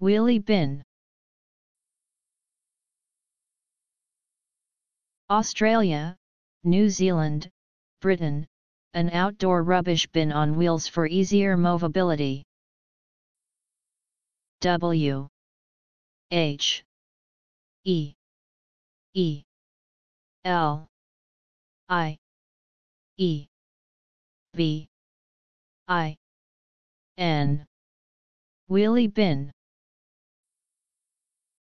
Wheelie bin Australia, New Zealand, Britain, an outdoor rubbish bin on wheels for easier movability. W. H. E. E. L. I. E. B. I. N. Wheelie bin